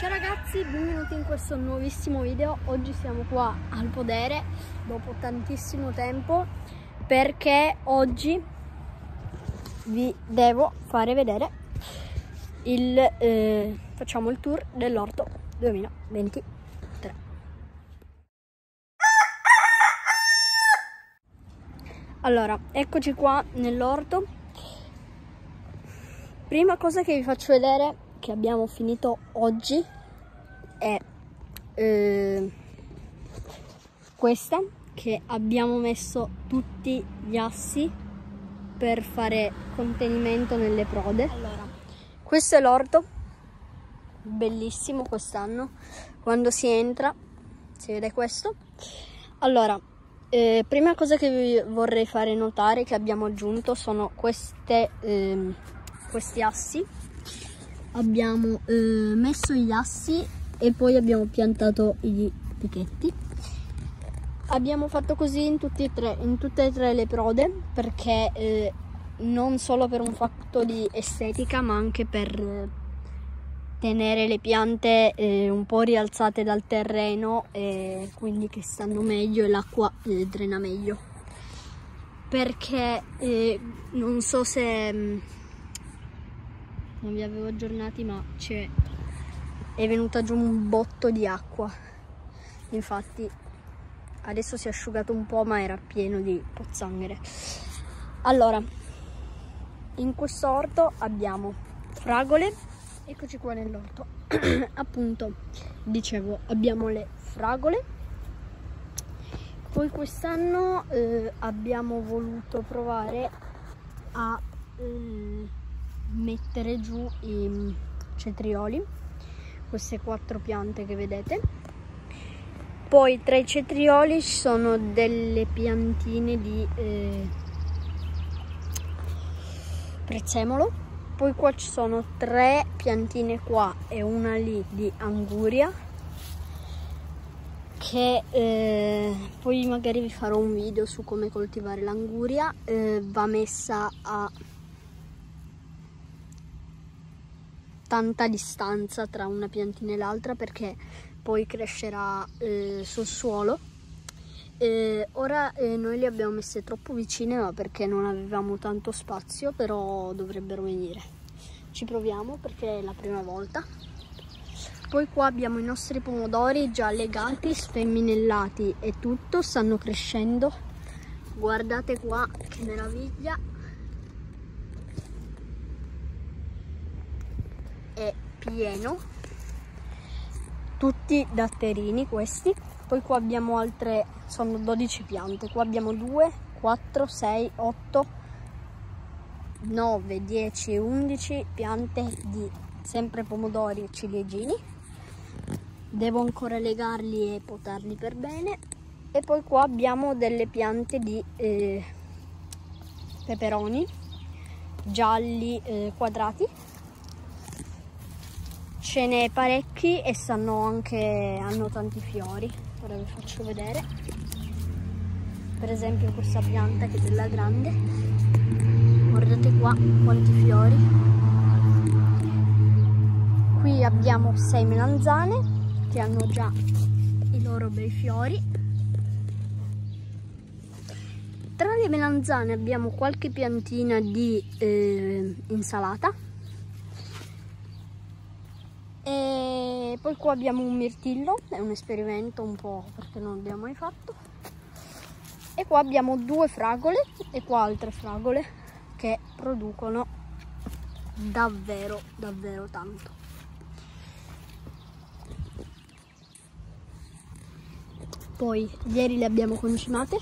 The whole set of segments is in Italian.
Ciao ragazzi, benvenuti in questo nuovissimo video. Oggi siamo qua al podere dopo tantissimo tempo perché oggi vi devo fare vedere il eh, facciamo il tour dell'orto 2023. Allora, eccoci qua nell'orto. Prima cosa che vi faccio vedere che abbiamo finito oggi è eh, questa che abbiamo messo tutti gli assi per fare contenimento nelle prode. Allora, questo è l'orto, bellissimo quest'anno, quando si entra si vede questo. Allora, eh, prima cosa che vi vorrei fare notare che abbiamo aggiunto sono queste, eh, questi assi abbiamo eh, messo gli assi e poi abbiamo piantato i picchetti abbiamo fatto così in, tre, in tutte e tre le prode perché eh, non solo per un fatto di estetica ma anche per tenere le piante eh, un po' rialzate dal terreno e quindi che stanno meglio e l'acqua eh, drena meglio. Perché eh, non so se mm, non vi avevo aggiornati ma c'è. È venuta giù un botto di acqua. Infatti adesso si è asciugato un po' ma era pieno di pozzanghere. Allora in questo orto abbiamo fragole. Eccoci qua nell'orto. Appunto dicevo abbiamo le fragole. Poi quest'anno eh, abbiamo voluto provare a eh, mettere giù i cetrioli queste quattro piante che vedete. Poi tra i cetrioli ci sono delle piantine di eh, prezzemolo. Poi qua ci sono tre piantine qua e una lì di anguria che eh, poi magari vi farò un video su come coltivare l'anguria eh, va messa a tanta distanza tra una piantina e l'altra perché poi crescerà eh, sul suolo. Eh, ora eh, noi le abbiamo messe troppo vicine ma perché non avevamo tanto spazio però dovrebbero venire. Ci proviamo perché è la prima volta. Poi qua abbiamo i nostri pomodori già legati, sfemminellati e tutto, stanno crescendo. Guardate qua che meraviglia è pieno. Tutti datterini questi. Poi qua abbiamo altre sono 12 piante. Qua abbiamo 2 4 6 8 9 10 11 piante di sempre pomodori e ciliegini. Devo ancora legarli e potarli per bene. E poi qua abbiamo delle piante di eh, peperoni gialli eh, quadrati ce n'è parecchi e stanno anche hanno tanti fiori. Ora vi faccio vedere. Per esempio questa pianta che è bella grande. Guardate qua quanti fiori. Qui abbiamo sei melanzane che hanno già i loro bei fiori. Tra le melanzane abbiamo qualche piantina di eh, insalata e poi qua abbiamo un mirtillo, è un esperimento un po' perché non l'abbiamo mai fatto. E qua abbiamo due fragole e qua altre fragole che producono davvero, davvero tanto. Poi ieri le abbiamo concimate,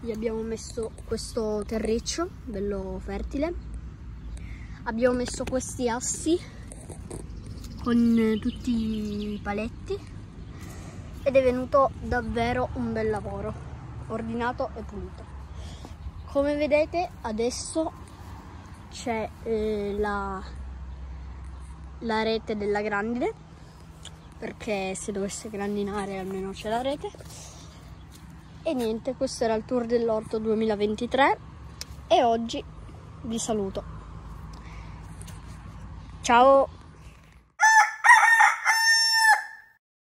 gli abbiamo messo questo terriccio bello fertile, abbiamo messo questi assi con tutti i paletti ed è venuto davvero un bel lavoro ordinato e pulito. Come vedete adesso c'è eh, la, la rete della grandine perché se dovesse grandinare almeno c'è la rete. E niente questo era il tour dell'orto 2023 e oggi vi saluto. Ciao